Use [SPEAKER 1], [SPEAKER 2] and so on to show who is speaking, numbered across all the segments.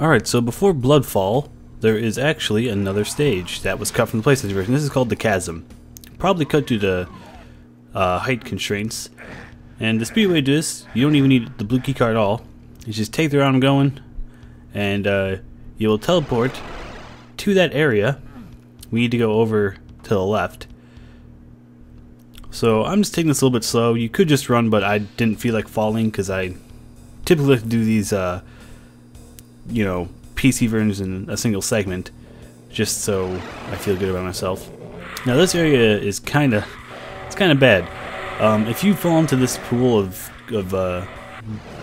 [SPEAKER 1] Alright, so before Bloodfall, there is actually another stage that was cut from the PlayStation version. This is called the Chasm. Probably cut due to uh, height constraints. And the speed way to this, you don't even need the blue key card at all. You just take the I'm going, and uh, you will teleport to that area. We need to go over to the left. So I'm just taking this a little bit slow. You could just run, but I didn't feel like falling because I typically like to do these, uh, you know, PC versions in a single segment, just so I feel good about myself. Now this area is kind of, it's kind of bad. Um, if you fall into this pool of of uh,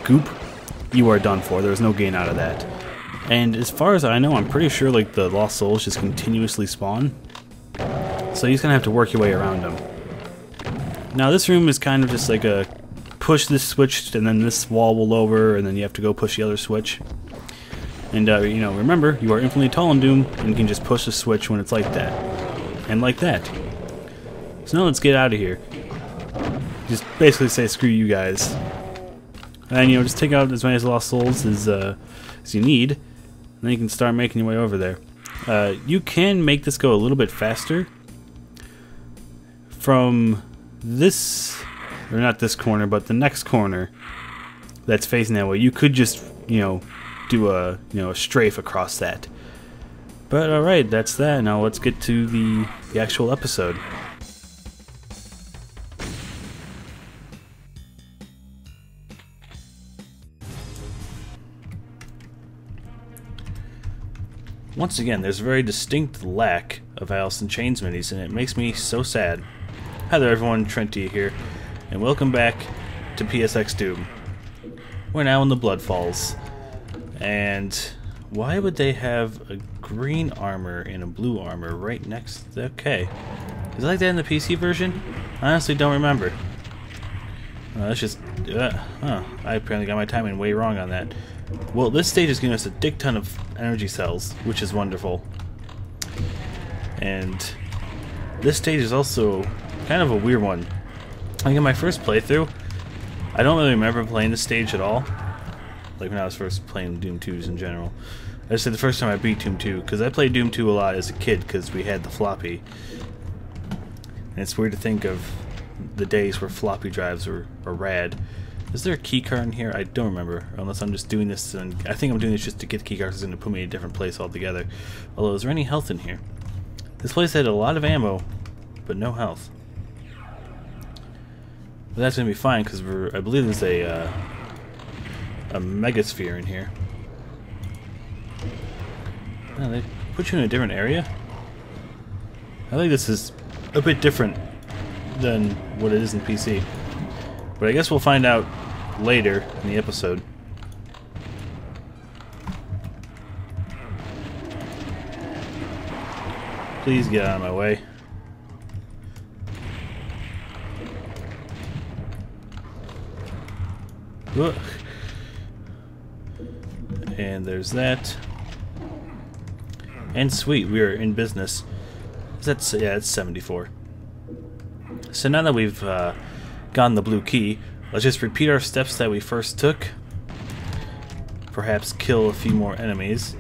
[SPEAKER 1] goop, you are done for. There's no gain out of that. And as far as I know, I'm pretty sure like the lost souls just continuously spawn. So you're just gonna have to work your way around them. Now this room is kind of just like a push this switch and then this wall will lower and then you have to go push the other switch. And uh, you know, remember, you are infinitely tall in Doom and you can just push the switch when it's like that. And like that. So now let's get out of here. Just basically say screw you guys. And you know, just take out as many lost souls as uh, as you need. And then you can start making your way over there. Uh, you can make this go a little bit faster from this, or not this corner, but the next corner that's facing that way, you could just, you know, do a, you know, a strafe across that. But alright, that's that. Now let's get to the, the actual episode. Once again, there's a very distinct lack of Alice in Chains minis, and it makes me so sad. Hi there everyone, Trenty here, and welcome back to PSX Doom. We're now in the Blood Falls, and why would they have a green armor and a blue armor right next? Okay, is it like that in the PC version? I honestly don't remember. Uh, that's just, uh, huh, I apparently got my timing way wrong on that. Well, this stage is giving us a dick ton of energy cells, which is wonderful. And this stage is also kind of a weird one. Like in my first playthrough, I don't really remember playing this stage at all. Like when I was first playing Doom 2s in general. I just said the first time I beat Doom 2, because I played Doom 2 a lot as a kid because we had the floppy. And it's weird to think of the days where floppy drives were, were rad. Is there a key card in here? I don't remember, unless I'm just doing this, and I think I'm doing this just to get the key card because it's going to put me in a different place altogether. Although, is there any health in here? This place had a lot of ammo, but no health. But that's going to be fine, because we're, I believe there's a, uh, a megasphere in here. Oh, they put you in a different area? I think this is a bit different than what it is in PC. But I guess we'll find out later in the episode. Please get out of my way. Ugh. And there's that. And sweet, we are in business. That's yeah, it's 74. So now that we've uh, gotten the blue key, let's just repeat our steps that we first took. Perhaps kill a few more enemies.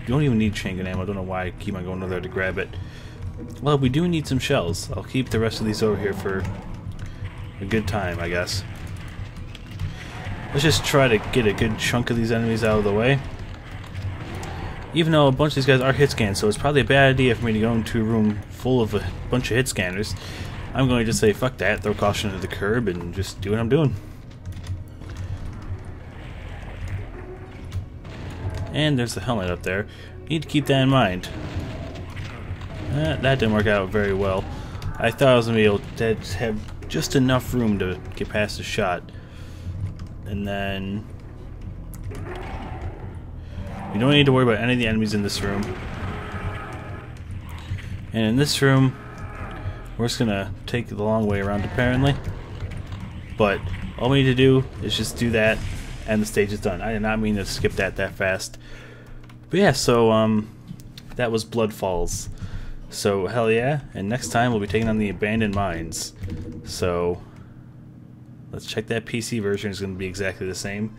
[SPEAKER 1] You don't even need chain gun ammo. I don't know why I keep on going over there to grab it. Well, we do need some shells. I'll keep the rest of these over here for a good time, I guess. Let's just try to get a good chunk of these enemies out of the way. Even though a bunch of these guys are hit scanned, so it's probably a bad idea for me to go into a room full of a bunch of hit scanners. I'm going to just say fuck that, throw caution to the curb, and just do what I'm doing. And there's the helmet up there. Need to keep that in mind. Uh, that didn't work out very well. I thought I was going to be able to have just enough room to get past the shot. And then... You don't need to worry about any of the enemies in this room. And in this room, we're just gonna take the long way around apparently. But all we need to do is just do that and the stage is done. I did not mean to skip that that fast. But yeah, so um, that was Blood Falls. So hell yeah, and next time we'll be taking on the Abandoned Mines. So let's check that PC version is going to be exactly the same.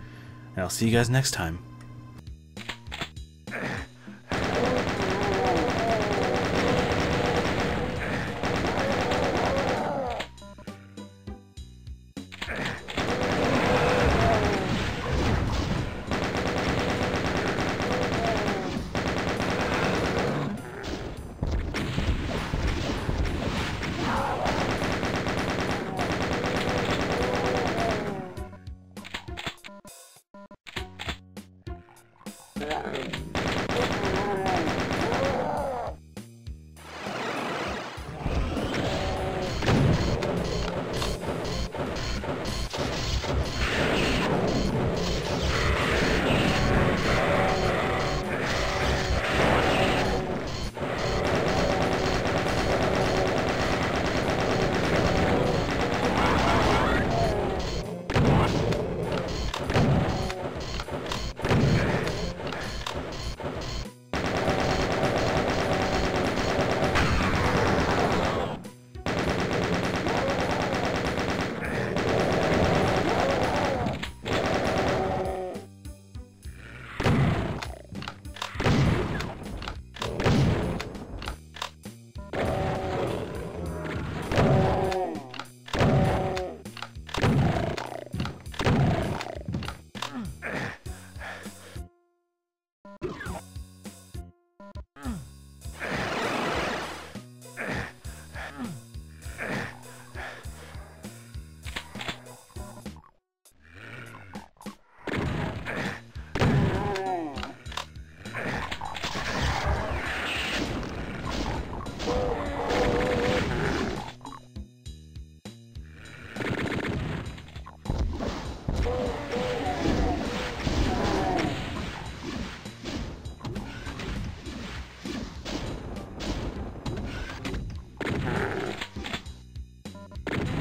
[SPEAKER 1] And I'll see you guys next time. Sorry.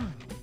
[SPEAKER 1] Come